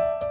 you